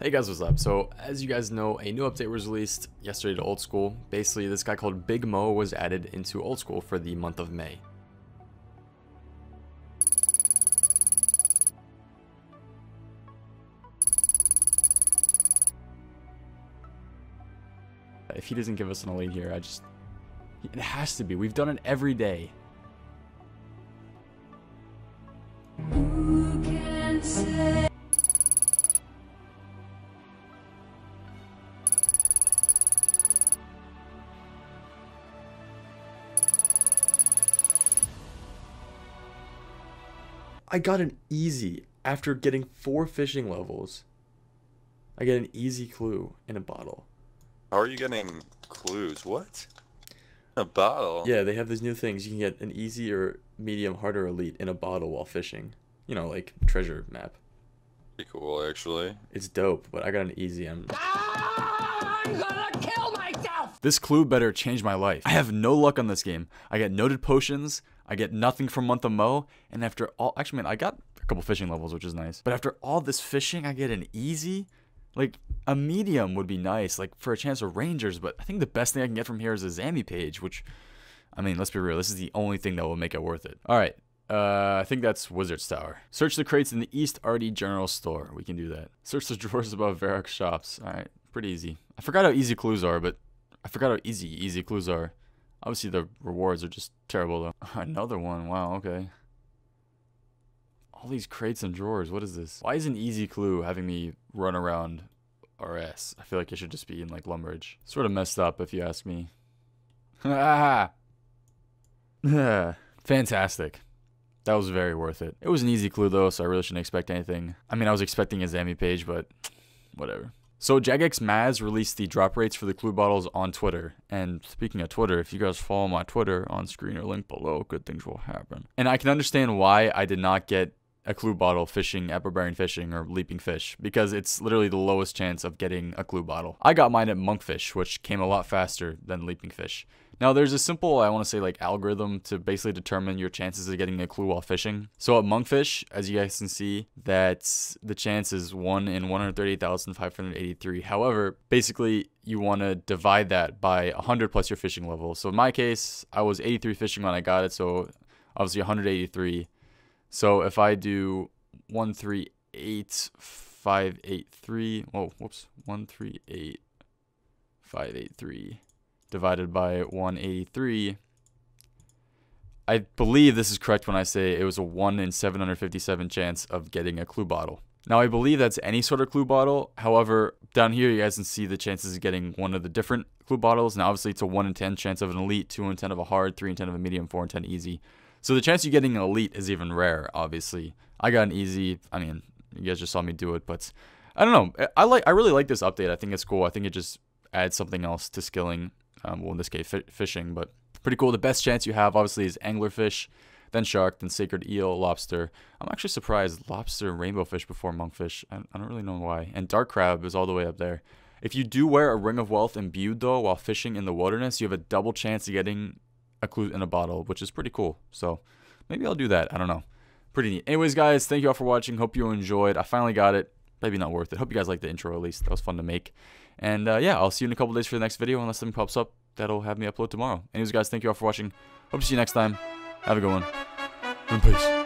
Hey guys, what's up? So, as you guys know, a new update was released yesterday to Old School. Basically, this guy called Big Mo was added into Old School for the month of May. If he doesn't give us an elite here, I just... It has to be. We've done it every day. Who can say? I got an easy after getting four fishing levels. I get an easy clue in a bottle. How are you getting clues? What? A bottle? Yeah, they have these new things. You can get an easy or medium, harder elite in a bottle while fishing. You know, like treasure map. Pretty cool, actually. It's dope, but I got an easy. I'm. I'm gonna kill myself! This clue better change my life. I have no luck on this game. I get noted potions. I get nothing from Month of Mo. And after all, actually, man, I got a couple fishing levels, which is nice. But after all this fishing, I get an easy. Like a medium would be nice, like for a chance of Rangers. But I think the best thing I can get from here is a Zammy page, which, I mean, let's be real. This is the only thing that will make it worth it. All right. Uh, I think that's Wizard's Tower. Search the crates in the East Ardy General Store. We can do that. Search the drawers above Varrock shops. All right, pretty easy. I forgot how easy clues are, but I forgot how easy easy clues are. Obviously, the rewards are just terrible, though. Another one. Wow, okay. All these crates and drawers. What is this? Why is an easy clue having me run around RS? I feel like it should just be in, like, Lumbridge. Sort of messed up, if you ask me. Ah! Fantastic. That was very worth it. It was an easy clue, though, so I really shouldn't expect anything. I mean, I was expecting a Zammy page, but whatever. So Jagex Maz released the drop rates for the clue bottles on Twitter. And speaking of Twitter, if you guys follow my Twitter on screen or link below, good things will happen. And I can understand why I did not get a clue bottle fishing at Barbarian Fishing or Leaping Fish because it's literally the lowest chance of getting a clue bottle. I got mine at Monkfish, which came a lot faster than Leaping Fish. Now, there's a simple, I want to say, like algorithm to basically determine your chances of getting a clue while fishing. So at Monkfish, as you guys can see, that the chance is 1 in 138,583. However, basically, you want to divide that by 100 plus your fishing level. So in my case, I was 83 fishing when I got it, so obviously 183. So if I do 138583, oh, whoops, 138583 divided by 183. I believe this is correct when I say it was a 1 in 757 chance of getting a clue bottle. Now, I believe that's any sort of clue bottle. However, down here, you guys can see the chances of getting one of the different clue bottles. Now, obviously, it's a 1 in 10 chance of an elite, 2 in 10 of a hard, 3 in 10 of a medium, 4 in 10 easy. So the chance of getting an elite is even rare, obviously. I got an easy. I mean, you guys just saw me do it, but I don't know. I like. I really like this update. I think it's cool. I think it just adds something else to skilling um, well, in this case, fishing, but pretty cool. The best chance you have, obviously, is anglerfish, then shark, then sacred eel, lobster. I'm actually surprised lobster and rainbow fish before monkfish. I, I don't really know why. And dark crab is all the way up there. If you do wear a ring of wealth imbued, though, while fishing in the wilderness, you have a double chance of getting a clue in a bottle, which is pretty cool. So maybe I'll do that. I don't know. Pretty neat. Anyways, guys, thank you all for watching. Hope you enjoyed. I finally got it. Maybe not worth it. Hope you guys liked the intro at least. That was fun to make. And uh, yeah, I'll see you in a couple days for the next video unless something pops up that'll have me upload tomorrow. Anyways, guys, thank you all for watching. Hope to see you next time. Have a good one. And peace.